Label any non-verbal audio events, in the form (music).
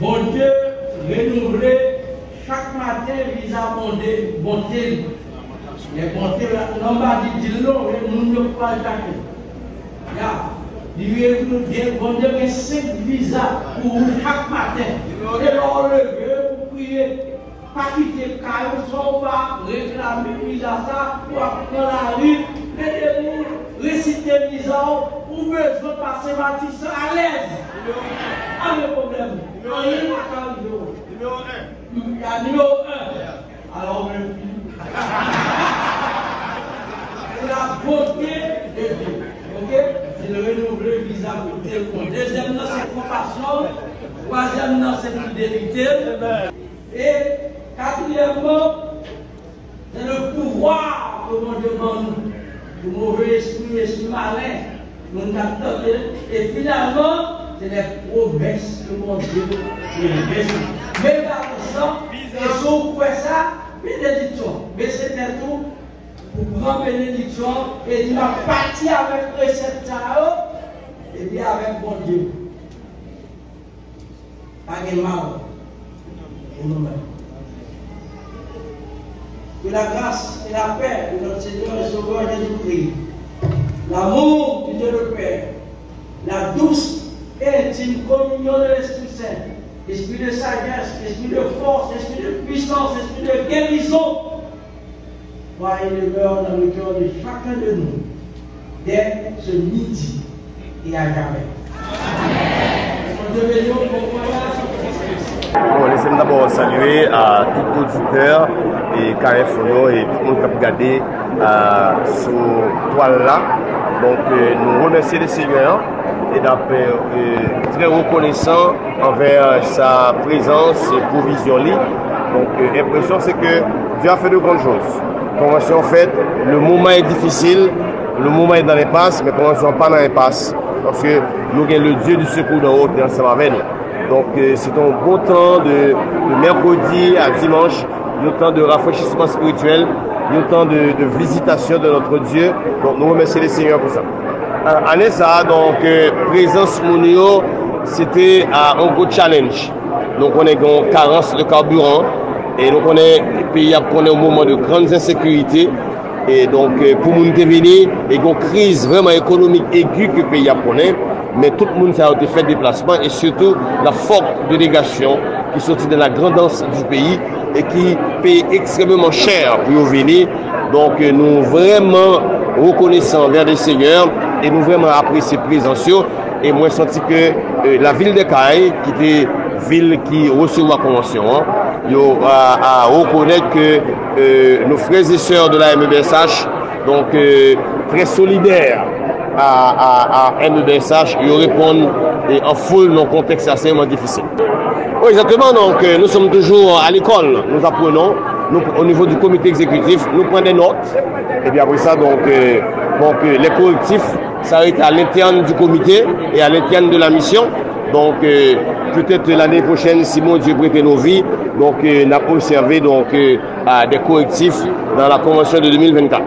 Bon Dieu, renouveler chaque matin, visa monter, monter. Les monter, l'homme dire, dis non, nous ne pas attaquer. Là, il nous dit, bon Dieu, mais cinq visas pour chaque matin. Et l'on lever pour prier. Pas quitter le caillou, sans pas réclamer visa ça, pour prendre la rue, mettez-vous, réciter visa, ou besoin de passer à l'aise. Pas de problème. Rien n'a qu'à Numéro 1. Il y a numéro 1. Alors, même (laughs) la beauté de Dieu. Ok? C'est le renouveler visa pour tel. Deuxième, c'est compassion. Troisième, c'est fidélité. Et quatrièmement, c'est le pouvoir que l'on demande. Le mauvais esprit, esprit malin. Nous. Et finalement, c'est les promesses que mon Dieu Mais par ça, et si on fait ça, bénédiction. Mais c'était tout pour grande bénédiction. Et il m'a parti avec recette et bien avec mon Dieu. Pas de mal pour nous-mêmes. Que la grâce et la paix de notre Seigneur et Sauveur Jésus-Christ, l'amour du Dieu le Père, la douce et intime communion de l'Esprit Saint, esprit de sagesse, esprit de force, esprit de puissance, esprit de guérison, soit et demeure dans le cœur de chacun de nous, dès ce midi et à jamais. Bon, laissez-moi d'abord saluer à tout auditeur et Carré Fono et tout le monde qui a regardé euh, sur toile là. Donc, euh, nous remercions le Seigneur et d'après euh, très reconnaissant envers sa présence et provision. Donc, euh, l'impression c'est que Dieu a fait de grandes choses. Convention faite, le moment est difficile, le moment est dans l'impasse, mais convention pas dans l'impasse. Parce que nous avons le Dieu du qui est ensemble avec nous. Donc, euh, c'est un beau temps de, de mercredi à dimanche, un temps de rafraîchissement spirituel, un temps de, de visitation de notre Dieu. Donc, nous remercions les Seigneurs pour ça. Euh, année ça, donc, euh, présence monio, c'était un gros challenge. Donc, on est en carence de carburant. Et donc, on est, le pays a pris un moment de grandes insécurités. E donk euh, pou moun te vini, e gon kriz vreman ekonomik egu ki peyi ap konen, men tout moun sa ou te fè deplasman, e sotou la fòk delegasyon ki soti de la grandans du peyi, e ki peyi ekstremement chèr pou yo vini. Donk euh, nou vreman rekonesan ver de seigneur, e nou vreman apre se prezansyon, e mwen santi ke euh, la vil de Kaye, ki te vil ki resewa konwansyon an, à, à reconnaître que nos frères et sœurs de la MEBSH, donc euh, très solidaires à, à, MEBSH, ils répondent en foule dans un contexte assez difficile. Oui, exactement. Donc, euh, nous sommes toujours à l'école. Nous apprenons. Au niveau du comité exécutif, nous prenons des notes. Et bien après ça, donc, euh, les collectifs s'arrêtent à l'interne du comité et à l'interne de la mission. Donc, euh, peut-être l'année prochaine, si mon Dieu prête nos vies, donc, euh, n'a observé donc, euh, à des collectifs dans la convention de 2024.